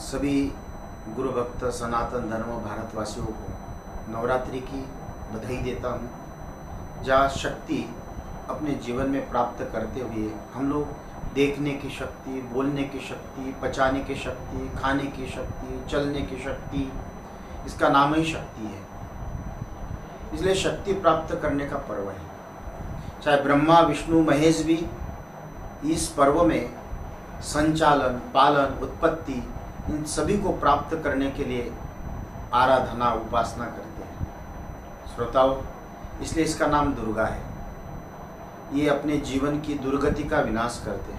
सभी गुरु भक्त सनातन धर्म भारतवासियों को नवरात्रि की बधाई देता हूँ। जहाँ शक्ति अपने जीवन में प्राप्त करते हुए हम लोग देखने की शक्ति, बोलने की शक्ति, पचाने की शक्ति, खाने की शक्ति, चलने की शक्ति, इसका नाम ही शक्ति है। इसलिए शक्ति प्राप्त करने का पर्व है। चाहे ब्रह्मा, विष्णु, महेश भी इस पर्व में संचालन, पालन, उत्पत्ति इन सभी को प्राप्त करने के लिए आराधना उपासना करते हैं। श्रोताओं, इसलिए इसका नाम दुर्गा है। ये अपने जीवन की दुर्गति का विनाश करते हैं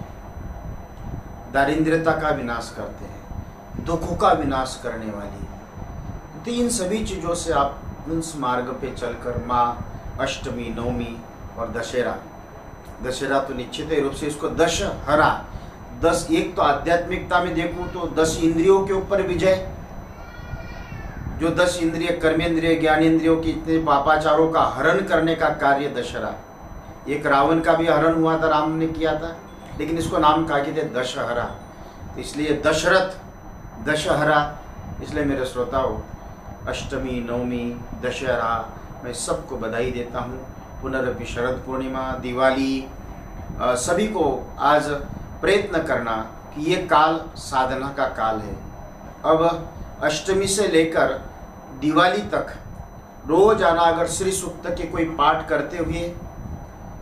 दारिद्रता का विनाश करते हैं, दुखों का विनाश करने वाली तो इन सभी चीज़ों से आप उस मार्ग पे चलकर माँ, अष्टमी, नवमी और दशहरा दशहरा तो निश्चित रूप से इसको दश हरा दस एक तो आध्यात्मिकता में देखूँ तो दस इंद्रियों के ऊपर विजय। जो दस इंद्रिय कर्मेंद्रिय ज्ञानेन्द्रियों की इतने पापाचारों का हरण करने का कार्य दशहरा। एक रावण का भी हरण हुआ था राम ने किया था लेकिन इसको नाम कहा कि थे दशहरा। तो इसलिए दशरथ दशहरा इसलिए मेरे श्रोताओं अष्टमी नवमी दशहरा मैं सबको बधाई देता हूँ। पुनरअपि शरद पूर्णिमा दिवाली आ, सभी को आज प्रयत्न करना कि ये काल साधना का काल है। अब अष्टमी से लेकर दिवाली तक रोज आना अगर श्री सूक्त के कोई पाठ करते हुए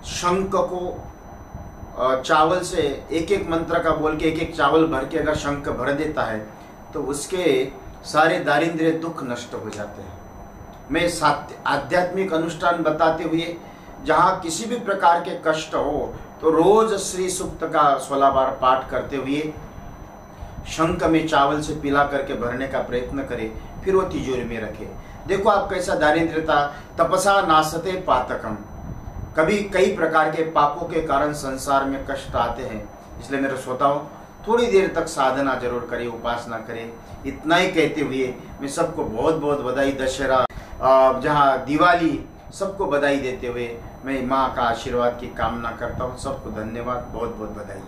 शंख को चावल से एक एक मंत्र का बोल के एक एक चावल भर के अगर शंख भर देता है तो उसके सारे दारिद्र्य दुख नष्ट हो जाते हैं। मैं आध्यात्मिक अनुष्ठान बताते हुए जहाँ किसी भी प्रकार के कष्ट हो तो रोज श्री सुक्त का सोलह बार पाठ करते हुए शंख में चावल से पिला करके भरने का प्रयत्न करे, फिर वो तिजोरी में रखे। देखो आप कैसा दारिद्रता तपसा नासते पातकम। कभी कई प्रकार के पापों के कारण संसार में कष्ट आते हैं, इसलिए मेरे श्रोताओं, थोड़ी देर तक साधना ज़रूर करें उपासना करें इतना ही कहते हुए मैं सबको बहुत बहुत बधाई, दशहरा जहाँ दिवाली सबको बधाई देते हुए मैं माँ का आशीर्वाद की कामना करता हूँ। सबको धन्यवाद। बहुत बहुत बधाई।